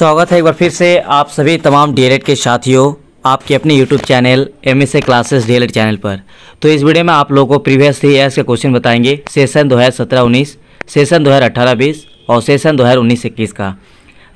स्वागत है एक बार फिर से आप सभी तमाम डी के साथियों, आपके अपने YouTube channel M S A classes D channel पर। तो इस वीडियो में आप लोगों को प्रीवियस थ्री ईयर्स के क्वेश्चन बताएँगे सेशन दो हज़ार सत्रह उन्नीस सेशन दो हज़ार अठारह बीस और सेशन दो हज़ार उन्नीस इक्कीस का।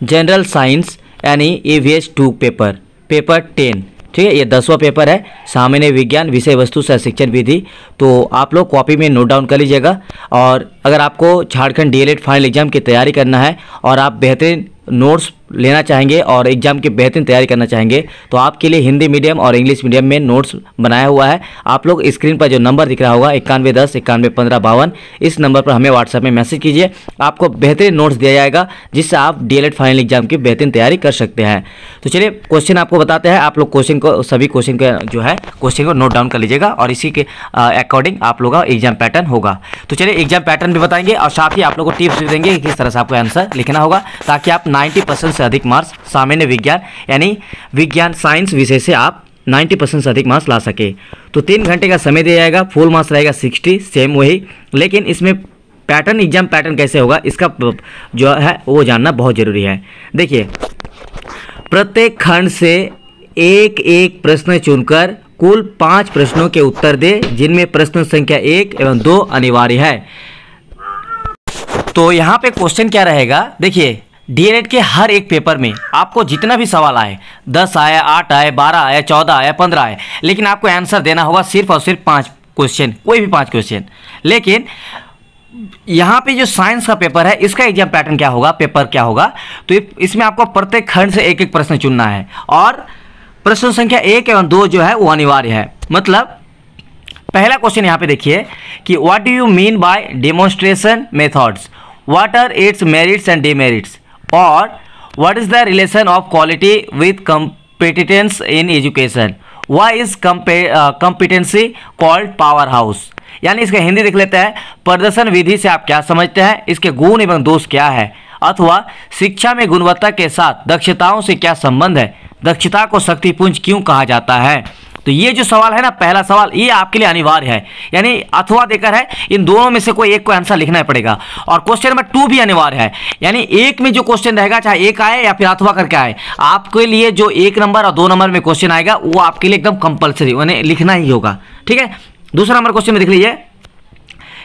जनरल साइंस यानी E V S two paper paper ten ठीक है, ये दसवां पेपर है, सामान्य विज्ञान, विषय वस्तु सह शिक्षण विधि। तो आप लोग कॉपी में नोट डाउन कर लीजिएगा और अगर आपको झारखंड डी फाइनल एग्ज़ाम की तैयारी करना है और आप बेहतरीन नोट्स लेना चाहेंगे और एग्ज़ाम की बेहतरीन तैयारी करना चाहेंगे तो आपके लिए हिंदी मीडियम और इंग्लिश मीडियम में नोट्स बनाया हुआ है। आप लोग स्क्रीन पर जो नंबर दिख रहा होगा, इक्यानवे दस, इक्यानवे पंद्रह, बावन, इस नंबर पर हमें व्हाट्सएप में मैसेज कीजिए। आपको बेहतरीन नोट्स दिया जाएगा, जिससे आप डी फाइनल एग्ज़ाम की बेहतरीन तैयारी कर सकते हैं। तो चलिए क्वेश्चन आपको बताते हैं। आप लोग क्वेश्चन को, सभी क्वेश्चन का जो है क्वेश्चन को नोट डाउन कर लीजिएगा और इसी के अकॉर्डिंग आप लोग का एग्ज़ाम पैटर्न होगा। तो चलिए एग्ज़ाम पैटर्न भी बताएँगे और साथ ही आप लोग को टिप्स भी देंगे किस तरह से आपको आंसर लिखना होगा, ताकि आप नाइन्टी अधिक मार्क्स सामान्य विज्ञान, यानी विज्ञान साइंस विषय से आप 90 परसेंट से अधिक मार्क्स ला सके। तो तीन घंटे का समय दिया जाएगा फुल मार्क्स रहेगा 60 सेम वही। लेकिन इसमें पैटर्न एग्ज़ाम पैटर्न कैसे होगा, इसका जो है, वो जानना बहुत ज़रूरी है। देखिए, प्रत्येक खंड से एक एक प्रश्न चुनकर कुल पाँच प्रश्नों के उत्तर दे, जिनमें प्रश्न संख्या एक एवं दो अनिवार्य है। तो यहाँ पे क्वेश्चन क्या रहेगा? देखिए डीएलएड के हर एक पेपर में आपको जितना भी सवाल आए, दस आए, आठ आए, बारह आए, चौदह आए, पंद्रह आए, लेकिन आपको आंसर देना होगा सिर्फ़ और सिर्फ़ पाँच क्वेश्चन कोई भी पाँच क्वेश्चन लेकिन यहाँ पे जो साइंस का पेपर है, इसका एग्ज़ाम पैटर्न क्या होगा पेपर क्या होगा? तो इसमें आपको प्रत्येक खंड से एक एक प्रश्न चुनना है। और प्रश्न संख्या एक एवं दो जो है, वो अनिवार्य है। मतलब पहला क्वेश्चन यहाँ पे देखिए कि what do you mean by demonstration methods what are its merits and demerits or what is the relation of quality with competence in education? Why is uh, competency called power house यानी इसका हिंदी देख लेते हैं प्रदर्शन विधि से आप क्या समझते हैं इसके गुण एवं दोष क्या है? अथवा शिक्षा में गुणवत्ता के साथ दक्षताओं से क्या संबंध है? दक्षता को शक्तिपुंज क्यों कहा जाता है? तो ये जो सवाल है ना, पहला सवाल ये आपके लिए अनिवार्य है। यानी अथवा देकर है, इन दोनों में से कोई एक को आंसर लिखना पड़ेगा। और क्वेश्चन नंबर टू भी अनिवार्य है। यानी एक में जो क्वेश्चन रहेगा, चाहे एक आए या फिर अथवा करके आए, आपके लिए जो एक नंबर और दो नंबर में क्वेश्चन आएगा, वो आपके लिए एकदम कंपल्सरी यानी लिखना ही होगा। ठीक है? दूसरा नंबर क्वेश्चन में देख लीजिए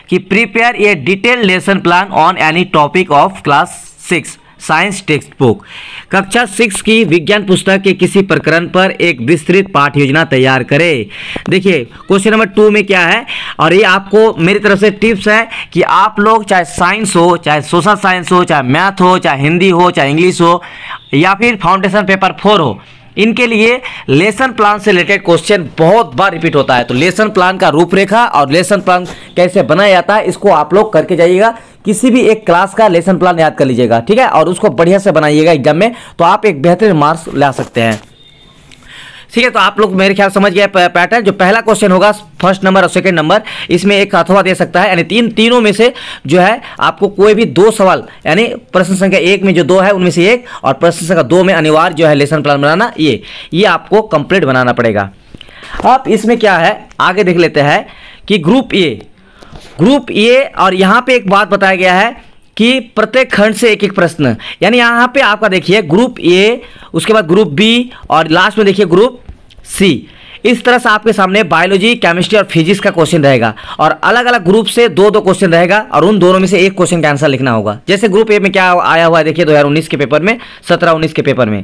कि prepare a detail lesson plan on any topic of class six science text book कक्षा सिक्स की विज्ञान पुस्तक के किसी प्रकरण पर एक विस्तृत पाठ योजना तैयार करें। देखिए, क्वेश्चन नंबर टू में क्या है? और ये आपको मेरी तरफ़ से टिप्स है कि आप लोग चाहे साइंस हो, चाहे सोशल साइंस हो, चाहे मैथ हो, चाहे हिंदी हो, चाहे इंग्लिश हो, या फिर फाउंडेशन पेपर फोर हो इनके लिए लेसन प्लान से रिलेटेड क्वेश्चन बहुत बार रिपीट होता है। तो लेसन प्लान का रूपरेखा और लेसन प्लान कैसे बनाया जाता है, इसको आप लोग करके जाइएगा। किसी भी एक क्लास का लेसन प्लान याद कर लीजिएगा, ठीक है? और उसको बढ़िया से बनाइएगा एग्ज़ाम में तो आप एक बेहतरीन मार्क्स ला सकते हैं। ठीक है तो आप लोग मेरे ख्याल समझ गए पैटर्न जो पहला क्वेश्चन होगा फ़र्स्ट नंबर और सेकंड नंबर इसमें एक अथवा दे सकता है। यानी तीन, तीनों में से जो है, आपको कोई भी दो सवाल, यानी प्रश्न संख्या एक में जो दो है, उनमें से एक, और प्रश्न संख्या दो में अनिवार्य जो है लेसन प्लान बनाना ये। ये आपको कंप्लीट बनाना पड़ेगा। अब इसमें क्या है, आगे देख लेते हैं कि ग्रुप ए ग्रुप ए और यहाँ पे एक बात बताया गया है कि प्रत्येक खंड से एक एक प्रश्न। यानी यहाँ पे आपका देखिए ग्रुप ए उसके बाद ग्रुप बी और लास्ट में देखिए ग्रुप सी इस तरह से आपके सामने बायोलॉजी केमिस्ट्री और फिजिक्स का क्वेश्चन रहेगा और अलग अलग ग्रुप से दो दो क्वेश्चन रहेगा और उन दोनों में से एक क्वेश्चन का आंसर लिखना होगा। जैसे ग्रुप ए में क्या आया हुआ है देखिए 2019 के पेपर में 17 19 के पेपर में।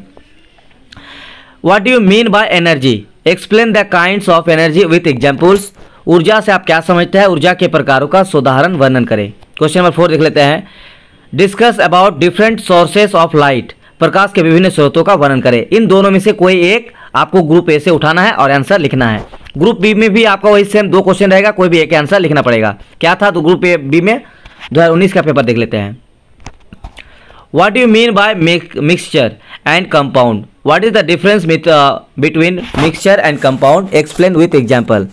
What do you mean by energy explain the kind of energy with examples ऊर्जा से आप क्या समझते हैं? ऊर्जा के प्रकारों का सुधारण वर्णन करें। क्वेश्चन नंबर फोर देख लेते हैं। Discuss about different sources of light प्रकाश के विभिन्न स्रोतों का वर्णन करें। इन दोनों में से कोई एक आपको ग्रुप ए से उठाना है और आंसर लिखना है। ग्रुप बी में भी आपका वही सेम दो क्वेश्चन रहेगा, कोई भी एक आंसर लिखना पड़ेगा। क्या था तो ग्रुप ए बी में? दो हज़ार उन्नीस का पेपर देख लेते हैं। What you mean by mixture and compound what is the difference between mixture and compound explain with example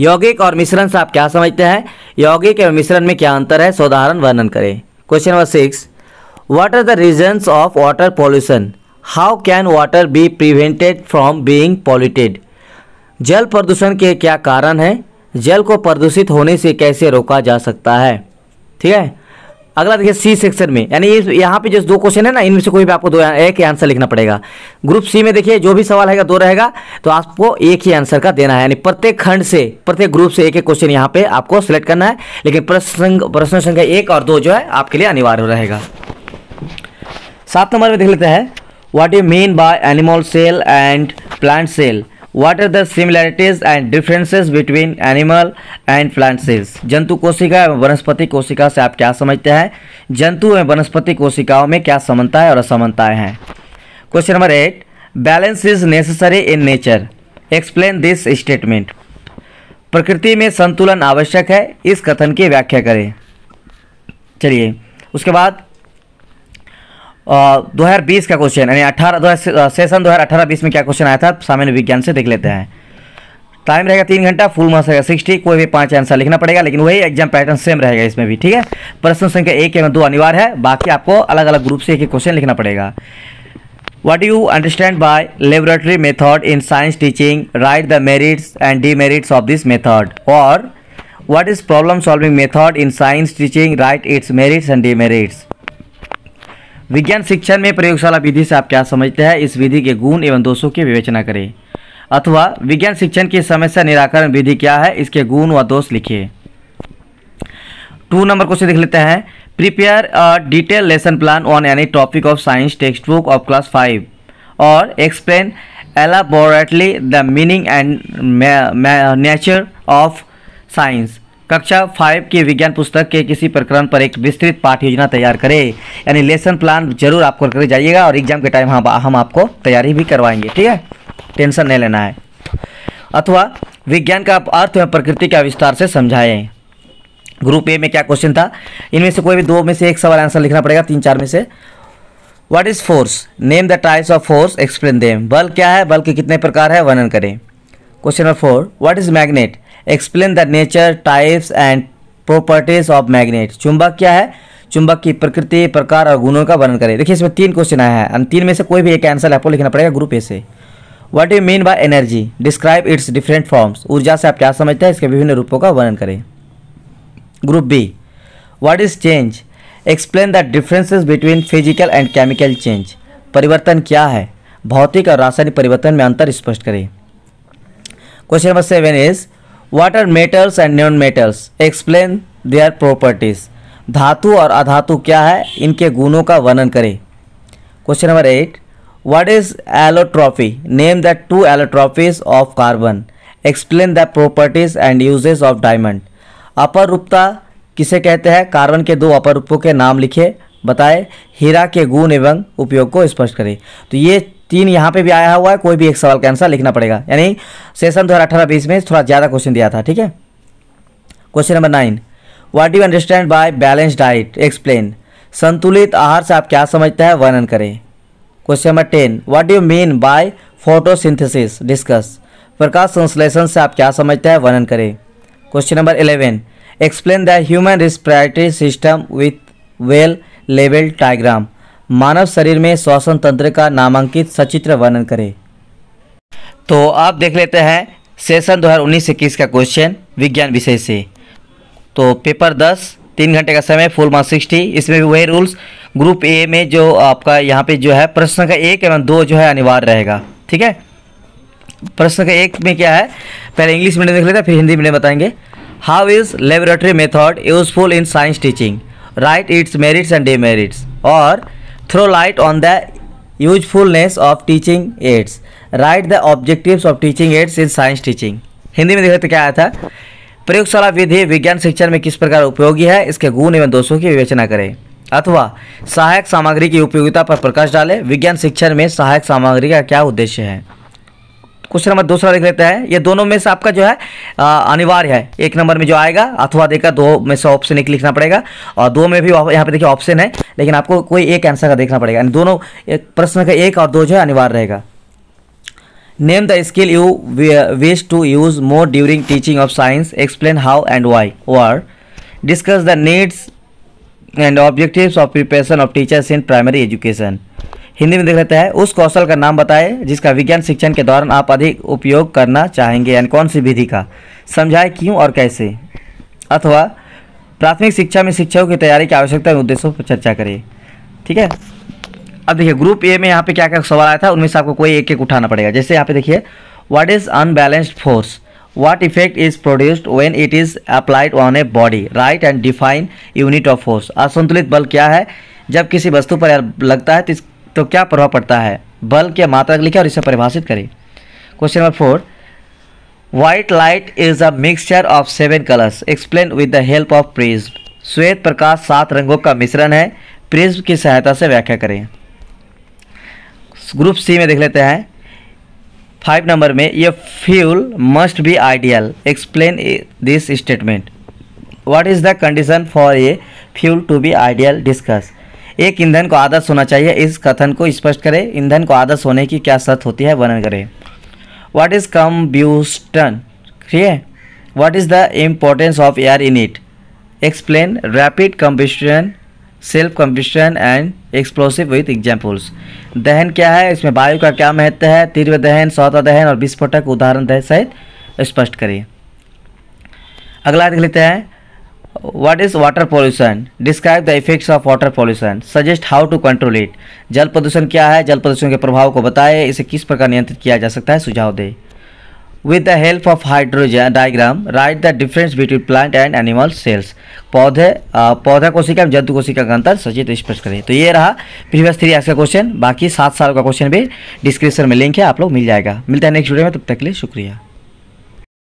यौगिक और मिश्रण से आप क्या समझते हैं? यौगिक एवं मिश्रण में क्या अंतर है? साधारण वर्णन करें। Question number six what are the reasons of water pollution how can water be prevented from being polluted जल प्रदूषण के क्या कारण हैं? जल को प्रदूषित होने से कैसे रोका जा सकता है? ठीक है? अगला देखिए सी सेक्शन में, यानी ये यहाँ पे जो दो क्वेश्चन है ना, इनमें से कोई भी आपको दो, एक ही आंसर लिखना पड़ेगा। ग्रुप सी में देखिए, जो भी सवाल है दो रहेगा तो आपको एक ही आंसर का देना है। यानी प्रत्येक खंड से, प्रत्येक ग्रुप से एक एक क्वेश्चन यहाँ पे आपको सिलेक्ट करना है, लेकिन प्रश्न प्रश्न संख्या एक और दो जो है, आपके लिए अनिवार्य रहेगा। सात नंबर में देख लेते हैं what you mean by animal cell and plant cell What are similarities and differences between animal and plant cells? जंतु कोशिका एवं वनस्पति कोशिका से आप क्या समझते हैं? जंतु एवं वनस्पति कोशिकाओं में क्या समानताएँ और असमानताएँ हैं? Question number eight balance is necessary in nature explain this statement प्रकृति में संतुलन आवश्यक है। इस कथन की व्याख्या करें। चलिए, उसके बाद दो हज़ार बीस का क्वेश्चन यानी अठारह, दो सेशन दो हज़ार अठारह बीस में क्या क्वेश्चन आया था? सामान्य विज्ञान से देख लेते हैं। टाइम रहेगा तीन घंटा फुल मार्क्स रहेगा सिक्सटी कोई भी पाँच आंसर लिखना पड़ेगा, लेकिन वही एग्ज़ाम पैटर्न सेम रहेगा इसमें भी, ठीक है? प्रश्न संख्या एक एवं दो अनिवार्य है, बाकी आपको अलग अलग ग्रुप से एक क्वेश्चन लिखना पड़ेगा। What you understand by laboratory method in science teaching write the merits and demerits of this method और what is problem solving method in science teaching write its merits and demerits विज्ञान शिक्षण में प्रयोगशाला विधि से आप क्या समझते हैं? इस विधि के गुण एवं दोषों की विवेचना करें। अथवा, विज्ञान शिक्षण की समस्या निराकरण विधि क्या है? इसके गुण व दोष लिखिए। टू नंबर क्वेश्चन देख लेते हैं। Prepare a detail lesson plan on any topic of science text book of class five. और explain elaborately the meaning and nature of science. कक्षा फाइव के विज्ञान पुस्तक के किसी प्रकरण पर एक विस्तृत पाठ योजना तैयार करें। यानी लेसन प्लान ज़रूर आप करके जाइएगा और एग्ज़ाम के टाइम हम हम आपको तैयारी भी करवाएँगे, ठीक है? टेंशन नहीं लेना है। अथवा विज्ञान का अर्थ एवं प्रकृति का विस्तार से समझाएँ। ग्रुप ए में क्या क्वेश्चन था? इनमें से कोई भी दो में से एक सवाल आंसर लिखना पड़ेगा, तीन चार में से। What is force name the types of force explain them बल क्या है? बल के कितने प्रकार है? वर्णन करें। Question number four what is magnet explain the nature types and properties of magnet चुंबक क्या है? चुंबक की प्रकृति, प्रकार और गुणों का वर्णन करें। देखिए, इसमें तीन क्वेश्चन आया है। और तीन में से कोई भी एक आंसर आपको लिखना पड़ेगा ग्रुप ए से। What you mean by energy describe its different forms ऊर्जा से आप क्या समझते हैं? इसके विभिन्न रूपों का वर्णन करें। Group B what is change explain the differences between physical and chemical change परिवर्तन क्या है? भौतिक और रासायनिक परिवर्तन में अंतर स्पष्ट करें। Question number seven is what are metals and non metals explain their properties धातु और अधातु क्या है? इनके गुणों का वर्णन करें। Question number eight what is allotropy name the two allotropies of carbon explain the properties and uses of diamond अपर रूपता किसे कहते हैं? कार्बन के दो अपर रूपों के नाम लिखे। बताए। हीरा के गुण एवं उपयोग को स्पष्ट करें। तो ये तीन यहाँ पे भी आया हुआ है, कोई भी एक सवाल का आंसर लिखना पड़ेगा। यानी सेशन दो हज़ार अठारह बीस में थोड़ा ज़्यादा क्वेश्चन दिया था, ठीक है? Question number nine what do understand by balance diet explain संतुलित आहार से आप क्या समझते हैं? वर्णन करें। Question number ten what do mean by photosynthesis discuss प्रकाश संश्लेषण से आप क्या समझते हैं? वर्णन करें। Question number eleven explain the human respiratory system with well level diagram मानव शरीर में श्वसन तंत्र का नामांकित सचित्र वर्णन करें। तो आप देख लेते हैं सेशन 2019 इक्कीस का क्वेश्चन विज्ञान विषय से। तो पेपर 10 तीन घंटे का समय फुल मार्क्स सिक्सटी इसमें भी वही रूल्स ग्रुप ए में जो आपका यहाँ पे जो है, प्रश्न का एक एवं दो जो है अनिवार्य रहेगा। ठीक है? प्रश्न का एक में क्या है? पहले इंग्लिश मीडियम देख लेते हैं, फिर हिंदी मीडियम बताएँगे। How is laboratory method useful in science teaching write its merits and demerits और throw light on the usefulness of teaching aids write the objectives of teaching aids in science teaching Hindi में देखो तो क्या आया था? प्रयोगशाला विधि विज्ञान शिक्षण में किस प्रकार उपयोगी है? इसके गुण एवं दोषों की विवेचना करें। अथवा, सहायक सामग्री की उपयोगिता पर प्रकाश डालें। विज्ञान शिक्षण में सहायक सामग्री का क्या उद्देश्य है? क्वेश्चन नंबर दूसरा देख लेते हैं। ये दोनों में से आपका जो है अनिवार्य है। एक नंबर में जो आएगा, अथवा देकर दो में से ऑप्शन एक लिखना पड़ेगा, और दो में भी यहाँ पे देखिए ऑप्शन है, लेकिन आपको कोई एक आंसर का देखना पड़ेगा। दोनों प्रश्न का एक और दो जो है, अनिवार्य रहेगा। Name the skill you wish to use more during teaching of science explain how and why और discuss the needs and objectives of preparation of teachers in primary education Hindi में देख लेते हैं। उस कौशल का नाम बताए जिसका विज्ञान शिक्षण के दौरान आप अधिक उपयोग करना चाहेंगे यानी कौन सी विधि का? समझाए क्यों और कैसे? अथवा प्राथमिक शिक्षा में शिक्षकों की तैयारी की आवश्यकता एवं उद्देश्यों पर चर्चा करिए। ठीक है? अब देखिए ग्रुप ए में यहाँ पे क्या क्या सवाल आया था उनमें से आपको कोई एक एक उठाना पड़ेगा। जैसे यहाँ पे देखिए what is unbalanced force what effect is produced when it is applied on a body? Write and define unit of force. असंतुलित बल क्या है? जब किसी वस्तु पर लगता है तो, तो क्या प्रभाव पड़ता है? बल की मात्रा लिखे और इसे परिभाषित करें question number four white light is a mixture of seven colours explain with the help of prism श्वेत प्रकाश सात रंगों का मिश्रण है। प्रिज्म की सहायता से व्याख्या करें ग्रुप सी में देख लेते हैं। फाइव नंबर में ये fuel must be ideal explain this statement what is the condition for a fuel to be ideal discuss एक ईंधन को आदर्श होना चाहिए। इस कथन को स्पष्ट करें। ईंधन को आदर्श होने की क्या शर्त होती है? वर्णन करें। व्हाट इज़ कम्ब्यूस्टन ठीक है what is the importance of air in it explain rapid combustion self combustion and explosive with examples दहन क्या है? इसमें वायु का क्या महत्व है? तीव्र दहन, सौता दहन और विस्फोटक उदाहरण दहन सहित स्पष्ट करिए। अगला देख लेते हैं। What is water pollution describe the effects of water pollution suggest how to control it जल प्रदूषण क्या है? जल प्रदूषण के प्रभाव को बताए। इसे किस प्रकार नियंत्रित किया जा सकता है? सुझाव दें। With the help of hydrogen diagram, write the difference between plant and animal cells. पौधे पौधा कोशिका जंतु कोशिका का अंतर सचित स्पष्ट करें। तो ये रहा प्रीवियस थ्री का क्वेश्चन बाकी सात साल का क्वेश्चन भी डिस्क्रिप्शन में लिंक है, आप लोग मिल जाएगा। मिलता है नेक्स्ट वीडियो में, तब तक के लिए शुक्रिया।